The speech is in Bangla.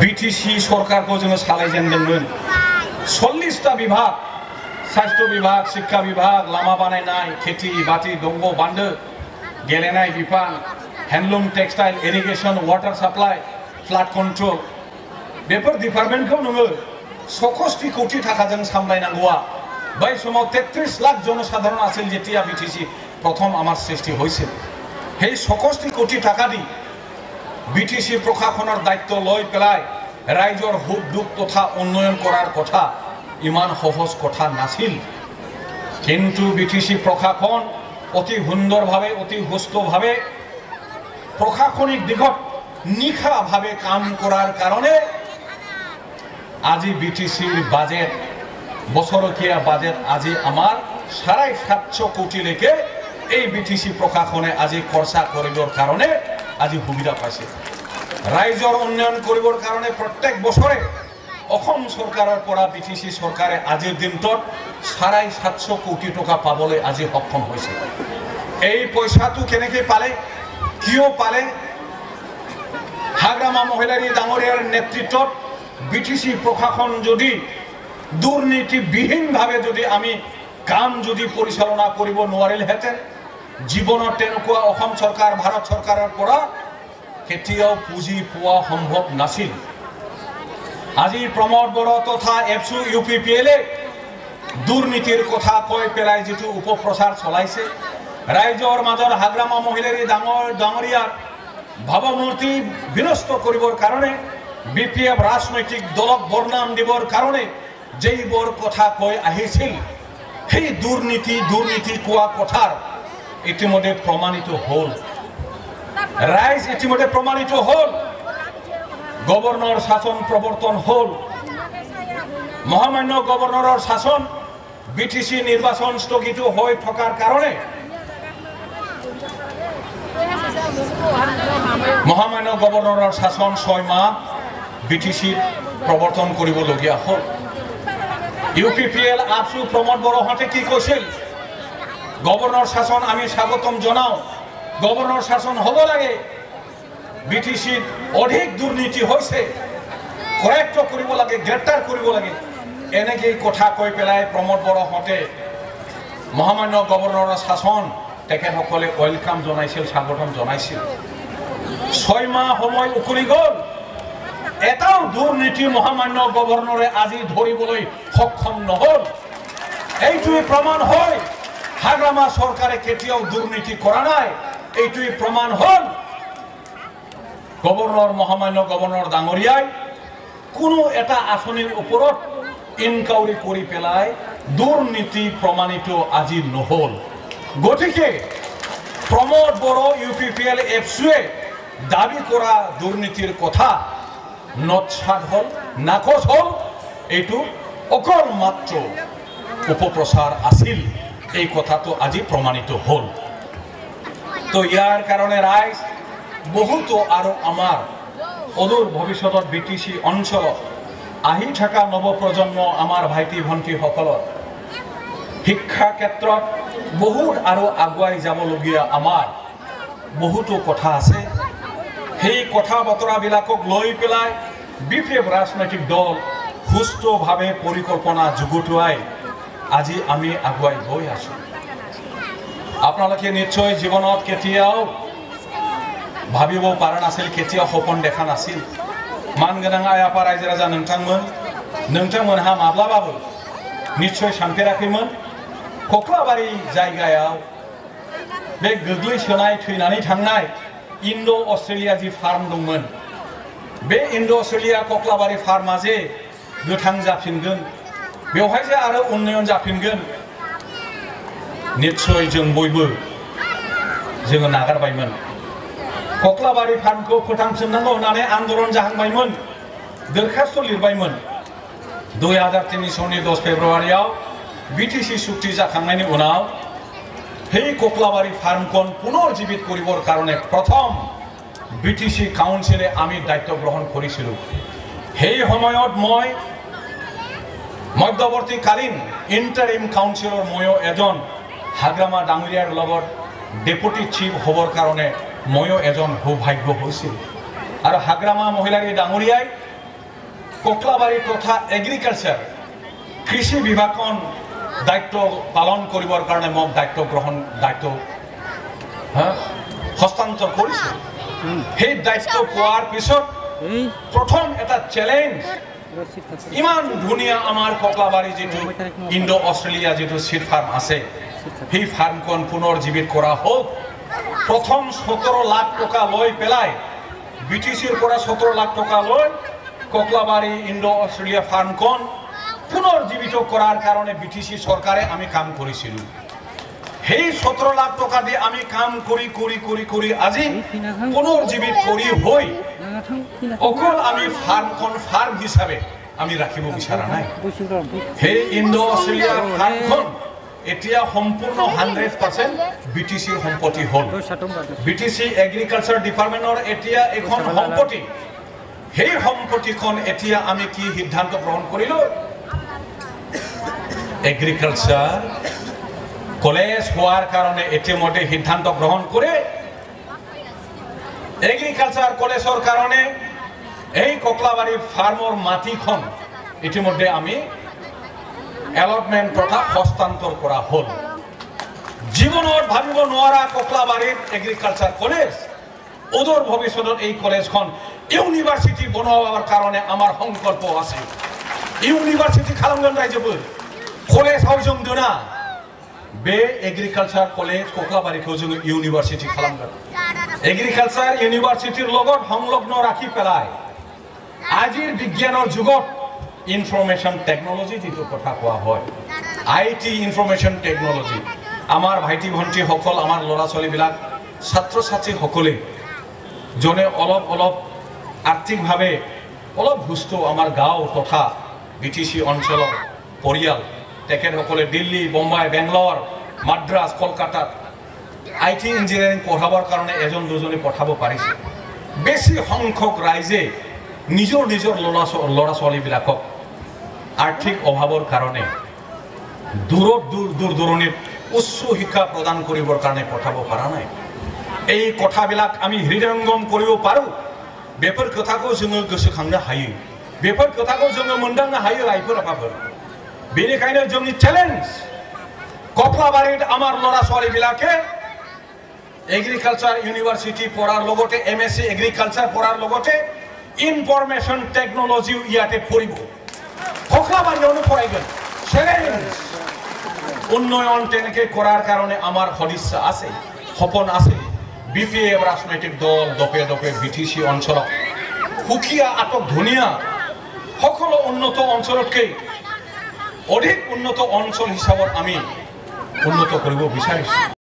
বিটিসি সরকার পর্যন্ত সারাইছেন দেখবেন চল্লিশটা বিভাগ, স্বাস্থ্য বিভাগ, শিক্ষা বিভাগ, লামা বানাই নাই খেতি বাতি দঙ্গ বান্ড, গেলে নাই Bipan handloom, textile irrigation water supply, flood control. Before डिपार्टमेन्टखौ नोङो सकस्ति कौटि थाखाजों सामलायनांगौआ बै সময় তেত্রিশ লাখ জনসাধারণ আছে যেটা বিটিসি প্রথম আমার সৃষ্টি হয়েছে সেই সকস্তি কোটি টাকা দিয়ে বিটিসি প্রশাসনের দায়িত্ব লৈ পেলাই রাইজর হুক দুখ তথা উন্নয়ন করার কথা ইমান সহজ কথা নাছিল। কিন্তু বিটিসি প্রশাসন অতি সুন্দরভাবে অতি সুস্থভাবে প্রশাসনিক দিগত নিশাভাবে কাম করার কারণে আজি বিটিসির বাজেট বছরকীয়া বাজেট আজি আমার সাড়ে সাতশো কোটিলৈকে এই বিটিসি প্রশাসনে আজি খরচা করিবার কারণে আজি সুবিধা পাইছে। রাইজর উন্নয়ন করিবার কারণে প্রত্যেক বছরে অসম চৰকাৰৰ পৰা বি টি চি চৰকাৰে আজিৰ দিনটোত চাৰাই সাতশ কোটি টকা পাবলৈ আজি সক্ষম হৈছে। এই পইচাটো কেনেকৈ পালে, কিয় পালে? হাগ্ৰামা মহিলাৰী ডাঙৰীয়াৰ নেতৃত্বত বি টি চি প্ৰশাসন যদি দুৰ্নীতিবিহীনভাৱে যদি আমি কাম যদি পৰিচালনা কৰিব নোৱাৰিলহেঁতেন জীৱনত তেনেকুৱা অসম চৰকাৰ ভাৰত চৰকাৰৰ পৰা কেতিয়াও পুঁজি পোৱা সম্ভৱ নাছিল। আজি প্ৰমোদ বড়ো তথা এফচু ইউ পি পি এলে দুৰ্নীতিৰ কথা কৈ পেলাই যিটো উপপ্ৰচাৰ চলাইছে ৰাইজৰ মাজত হাগ্ৰামা মহিলাৰী ডাঙৰ ডাঙৰীয়াৰ ভাৱমূৰ্তি বিনষ্ট কৰিবৰ কাৰণে বি পি এফ ৰাজনৈতিক দলক বদনাম দিবৰ কাৰণে যেইবোৰ কথা কৈ আহিছিল সেই দুৰ্নীতি দুৰ্নীতি কোৱা কথাৰ ইতিমধ্যে প্ৰমাণিত হ'ল। ৰাইজ ইতিমধ্যে প্ৰমাণিত হ'ল। গভৰ্ণৰ শাসন প্ৰৱৰ্তন হ'ল। মহামান্য গভৰ্ণৰৰ শাসন বি টি চি নিৰ্বাচন স্থগিত হৈ থকাৰ কাৰণে মহামান্য গভৰ্ণৰৰ শাসন ছয় মাহ বি টি চিত প্ৰৱৰ্তন কৰিবলগীয়া হ'ল। U P P L Pramod বড়োহঁতে কি কৈছিল? গভৰ্ণৰ শাসন আমি স্বাগতম জনাওঁ। গভৰ্ণৰ শাসন হ'ব লাগে। বি অধিক দুৰ্নীতি হৈছে কৰেক্ট কৰিব লাগে গ্ৰেপ্তাৰ কৰিব লাগে। এনেকেই কথা কৈ পেলাই প্ৰমোদ বড়োহঁতে মহামান্য গভৰ্ণৰৰ শাসন, তেখেতসকলে ৱেলকাম জনাইছিল, স্বাগতম জনাইছিল। ছয় মাহ সময় উকলি গ'ল। এটাও দুৰ্নীতি মহামান্য গভৰ্ণৰে আজি ধৰিবলৈ সক্ষম নহ'ল। এইটোৱে প্ৰমাণ হয়। হাগ্ৰামা চৰকাৰে কেতিয়াও দুৰ্নীতি কৰা নাই এইটোৱে প্ৰমাণ হ'ল গভৰ্ণৰ মহামান্য গভৰ্ণৰ ডাঙৰীয়াই কোনো এটা আঁচনিৰ ওপৰত ইনকুৱাৰী কৰি পেলাই দুৰ্নীতি প্ৰমাণিত আজি নহ'ল। গতিকে Pramod Boro U P P L এফচুৱে দাবি কৰা দুৰ্নীতিৰ কথা নৎসাত হ'ল, নাকচ হ'ল, এইটো অকল মাত্ৰ উপপ্ৰচাৰ আছিল। এই কথাটো আজি প্ৰমাণিত হ'ল। তো ইয়াৰ কাৰণে ৰাইজ বহুতো আৰু আমাৰ অদূৰ ভৱিষ্যতত বি অঞ্চলত আহি থকা নৱপ্ৰজন্ম, আমাৰ ভাইটি ভণ্টিসকলৰ শিক্ষা ক্ষেত্ৰত বহুত আৰু আগুৱাই যাবলগীয়া আমাৰ বহুতো কথা আছে। সেই কথা বতৰাবিলাকক লৈ পেলাই বি পি এফ ৰাজনৈতিক দল সুস্থভাৱে পৰিকল্পনা যুগুতোৱাই আজি আমি আগুৱাই গৈ আছোঁ আপোনালোকে নিশ্চয় জীৱনত কেতিয়াও ভাবিব পৰা নাছিল কেতিয়াও সপোন দেখা নাছিল মান गोनां आइ आफा रायजो राजा नोंथांमोन नोंथांमोनहा माब्लाबाबो निस्सय सानफेराखैमोन कख्लाबारि जायगायाव बे गोग्लैसोनाय थैनानै थांनाय इन्ड' अस्ट्रेलिया जि फार्म दंमोन बे इन्ड' अस्ट्रेलिया कख्लाबारि फार्मा जे गोथां जाफिनगोन बेवहाय जे आरो उन्नयन जाफिनगोन निस्सय जों बयबो जोङो नागारबायमोन कक्लाबारि फार्मखौ फोथांफिननांगौ होननानै आन्दलन जाहांबायमोन दरखास्त लिरबायमोन दुइ हाजार तिनि सननि दस फेब्रुवारियाव বিটিসি চুক্তি জাখাंनायनि उनाव সেই কক্লাবাৰী ফাৰ্মখন পুনৰ জীৱিত কৰিবৰ কাৰণে প্ৰথম বিটিসি কাউন্সিলে আমি দায়িত্ব গ্ৰহণ কৰিছিলোঁ সেই সময়ত মই মধ্যৱৰ্তীকালীন ইণ্টাৰিম কাউন্সিলৰ ময়ো এজন হাগ্ৰামা ডাঙৰীয়াৰ লগত ডেপুটি চিফ হ'বৰ কাৰণে ময়ো এজন সৌভাগ্য হৈছিল। আৰু হাগ্ৰামা মহিলাৰী ডাঙৰীয়াই ককলাবাৰী তথা এগ্ৰিকালচাৰ কৃষি বিভাগখন দায়িত্ব পালন কৰিবৰ কাৰণে মোক দায়িত্ব গ্ৰহণ দায়িত্ব হা, হস্তান্তৰ কৰিছে। সেই দায়িত্ব পোৱাৰ পিছত প্ৰথম এটা চেলেঞ্জ ইমান ধুনীয়া আমাৰ ককলাবাৰী যিটো ইণ্ডো অষ্ট্ৰেলিয়া যিটো চিট ফাৰ্ম আছে সেই ফাৰ্মখন পুনৰ জীৱিত কৰা হওক প্ৰথম সোতৰ লাখ টকা লৈ পেলাই বি টি চিৰ পৰা সোতৰ লাখ টকা লৈ ককলাবাৰী ইণ্ডো অষ্ট্ৰেলিয়া ফাৰ্মখন পুনৰ জীৱিত কৰাৰ কাৰণে বি টি চৰকাৰে আমি কাম কৰিছিলোঁ সেই সোতৰ লাখ টকা দি আমি কাম কৰি কৰি কৰি কৰি আজি পুনৰ জীৱিত কৰি হৈ নাগাথাং অকল আমি ফাৰ্মখন ফাৰ্ম হিচাপে আমি ৰাখিব বিচৰা নাই। সেই ইণ্ডো অষ্ট্ৰেলিয়া ফাৰ্মখন এতিয়া সম্পূৰ্ণ হাণ্ড্ৰেড পাৰ্চেণ্ট বি টি চিৰ সম্পত্তি হ'ল। বি টি চি এগ্ৰিকালচাৰ ডিপাৰ্টমেণ্টৰ এতিয়া এখন সম্পত্তি। সেই সম্পত্তিখন এতিয়া আমি কি সিদ্ধান্ত গ্ৰহণ কৰিলোঁ? এগ্ৰিকালচাৰ কলেজ হোৱাৰ কাৰণে ইতিমধ্যে সিদ্ধান্ত গ্ৰহণ কৰে এগ্রিকালচার কলেজৰ কাৰণে এই ককলাবাৰী ফাৰ্মৰ মাটিখন ইতিমধ্যে আমি অ্যালটমেন্ট তথা হস্তান্তৰ কৰা হ'ল। জীবন ভাবিব নোৱাৰা ককলাবাৰীত এগ্রিকালচার কলেজ ওদর ভৱিষ্যতত এই কলেজখন ইউনিভাৰ্চিটি বনোৱাৰ কাৰণে আমাৰ সংকল্প আছে। ইউনিভার্সিটি খালাमगोन কলেজ कलेजाव जों दोना बे एग्रिकालसार कलेज कक्लाबारिखौ जोङो इउनिभार्सिटि এগ্ৰিকালচাৰ ইউনিভাৰ্চিটিৰ লগত সংলগ্ন ৰাখি পেলাই আজিৰ বিজ্ঞানৰ যুগত ইনফৰমেশ্যন টেকনলজি যিটো কথা কোৱা হয় আই টি ইনফৰমেশ্যন টেকনলজি আমাৰ ভাইটি ভণ্টিসকল আমাৰ ল'ৰা ছোৱালীবিলাক ছাত্ৰ ছাত্ৰীসকলে জনে অলপ অলপ আৰ্থিকভাৱে অলপ সুস্থ আমাৰ গাঁও তথা বি টি চি অঞ্চলৰ পৰিয়াল। তেখেতসকলে দিল্লী বোম্বাই বেংগলৰ মাদ্ৰাছ কলকাতাত আই টি ইঞ্জিনিয়াৰিং পঢ়াবৰ কাৰণে এজন দুজনী পঠাব পাৰিছে বেছি সংখ্যক ৰাইজে নিজৰ নিজৰ ল'ৰা ছো- ল'ৰা ছোৱালীবিলাকক আৰ্থিক অভাৱৰ কাৰণে দূৰত দূৰ দূৰ দূৰণিত উচ্চ শিক্ষা প্ৰদান কৰিবৰ কাৰণে পঠাব পৰা নাই এই কথাবিলাক আমি হৃদয়ংগম কৰিব পাৰোঁ बेफोर खोथाखौ जोङो गोसोखांनो हायो बेफोर खोथाखौ जोङो मोनदांनो हायो रायफोर आफाफोर बेनिखायनो जोंनि চ্যালেঞ্জ ককলাবাৰীত আমাৰ ল'ৰা ছোৱালীবিলাকে এগ্ৰিকালচাৰ ইউনিভাৰ্চিটি পঢ়াৰ লগতে এম এছ চি এগ্ৰিকালচাৰ পঢ়াৰ লগতে ইনফৰমেশ্যন টেকনলজিও ইয়াতে পঢ়িব ককলাবাৰীয়ানো পঢ়াইগ'ল চ্যালেঞ্জ উন্নয়ন তেনেকে কৰাৰ কাৰণে আমাৰ সদিচ্ছা আছে, সপোন আছে। বি পি এফ ৰাজনৈতিক দল, দপে দপে বি টি চি অঞ্চলত সুকীয়া, আটক ধুনীয়া। সকলো উন্নত অঞ্চলতকৈ অধিক উন্নত অঞ্চল হিচাপত আমি উন্নত কৰিব বিচাৰিছোঁ।